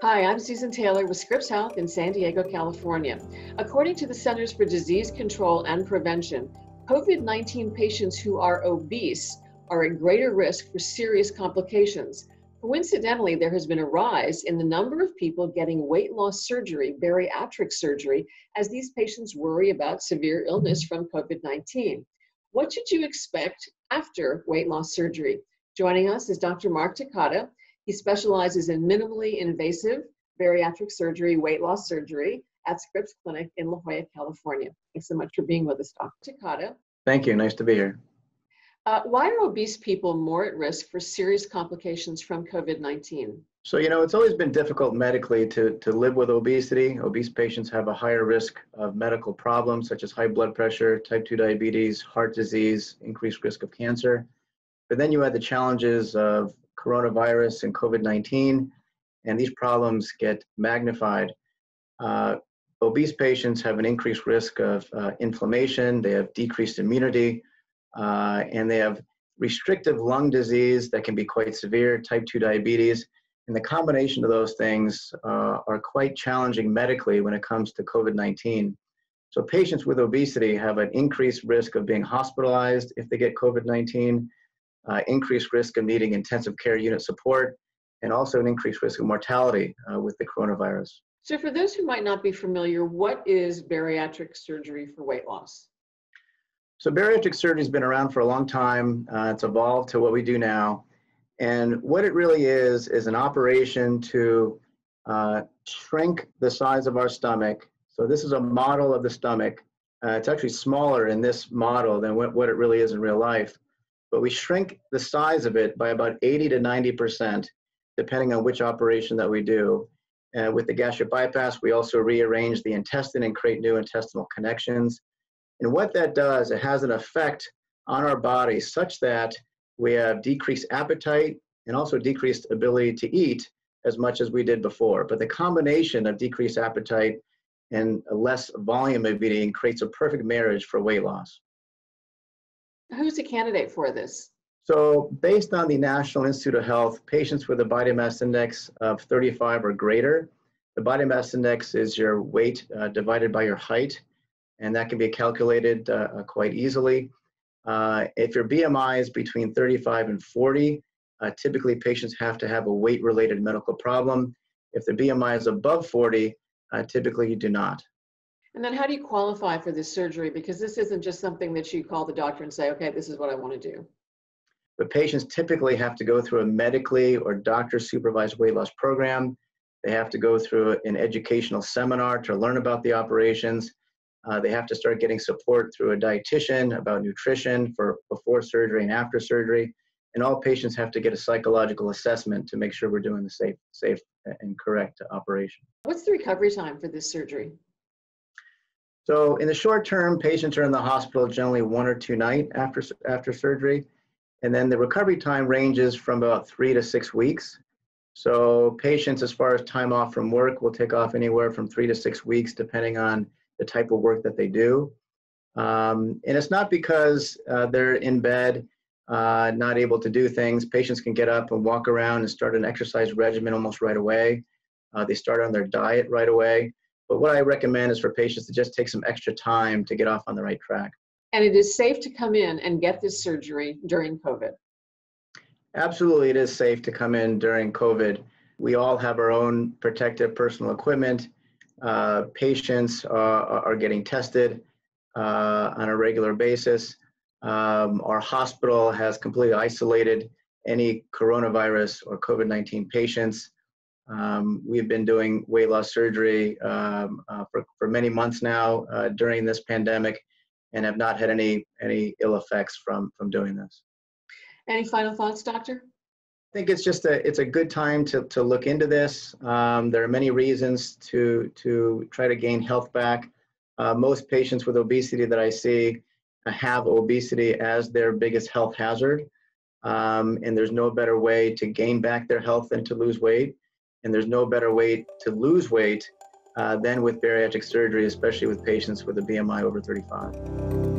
Hi, I'm Susan Taylor with Scripps Health in San Diego, California. According to the Centers for Disease Control and Prevention, COVID 19 patients who are obese are at greater risk for serious complications. Coincidentally, there has been a rise in the number of people getting weight loss surgery, bariatric surgery, as these patients worry about severe illness from COVID 19. What should you expect after weight loss surgery? Joining us is Dr. Mark Takata. He specializes in minimally invasive bariatric surgery, weight loss surgery at Scripps Clinic in La Jolla, California. Thanks so much for being with us, Dr. Takata. Thank you. Nice to be here. Uh, why are obese people more at risk for serious complications from COVID 19? So, you know, it's always been difficult medically to, to live with obesity. Obese patients have a higher risk of medical problems such as high blood pressure, type 2 diabetes, heart disease, increased risk of cancer. But then you add the challenges of coronavirus and COVID 19, and these problems get magnified. Uh, obese patients have an increased risk of uh, inflammation, they have decreased immunity, uh, and they have restrictive lung disease that can be quite severe, type 2 diabetes. And the combination of those things uh, are quite challenging medically when it comes to COVID 19. So, patients with obesity have an increased risk of being hospitalized if they get COVID 19 uh, increased risk of needing intensive care unit support, and also an increased risk of mortality uh, with the coronavirus. So, for those who might not be familiar, what is bariatric surgery for weight loss? So, bariatric surgery has been around for a long time. Uh, it's evolved to what we do now. And what it really is, is an operation to uh, shrink the size of our stomach. So, this is a model of the stomach. Uh, it's actually smaller in this model than what, what it really is in real life but we shrink the size of it by about 80 to 90%, depending on which operation that we do. Uh, with the gastric bypass, we also rearrange the intestine and create new intestinal connections. And what that does, it has an effect on our body such that we have decreased appetite and also decreased ability to eat as much as we did before. But the combination of decreased appetite and less volume of eating creates a perfect marriage for weight loss. Who's a candidate for this? So based on the National Institute of Health, patients with a body mass index of 35 or greater, the body mass index is your weight uh, divided by your height, and that can be calculated uh, uh quite easily. Uh, if your BMI is between 35 and 40, uh, typically patients have to have a weight-related medical problem. If the BMI is above 40, uh, typically you do not. And then how do you qualify for this surgery? Because this isn't just something that you call the doctor and say, okay, this is what I want to do. But patients typically have to go through a medically or doctor supervised weight loss program. They have to go through an educational seminar to learn about the operations. Uh, they have to start getting support through a dietitian about nutrition for before surgery and after surgery. And all patients have to get a psychological assessment to make sure we're doing the safe, safe and correct operation. What's the recovery time for this surgery? So in the short term, patients are in the hospital generally one or two nights after, after surgery. And then the recovery time ranges from about three to six weeks. So patients, as far as time off from work, will take off anywhere from three to six weeks, depending on the type of work that they do. Um, and it's not because uh, they're in bed, uh, not able to do things. Patients can get up and walk around and start an exercise regimen almost right away. Uh, they start on their diet right away. But what I recommend is for patients to just take some extra time to get off on the right track. And it is safe to come in and get this surgery during COVID. Absolutely, it is safe to come in during COVID. We all have our own protective personal equipment. Uh, patients are, are, getting tested uh, on a regular basis. Um, our hospital has completely isolated any coronavirus or COVID 19 patients. Um, we've been doing weight loss surgery um, uh, for, for many months now uh, during this pandemic and have not had any, any ill effects from, from doing this. Any final thoughts, doctor? I think it's just a, it's a good time to, to look into this. Um, there are many reasons to, to try to gain health back. Uh, most patients with obesity that I see have obesity as their biggest health hazard. Um, and there's no better way to gain back their health than to lose weight and there's no better way to lose weight uh, than with bariatric surgery, especially with patients with a BMI over 35.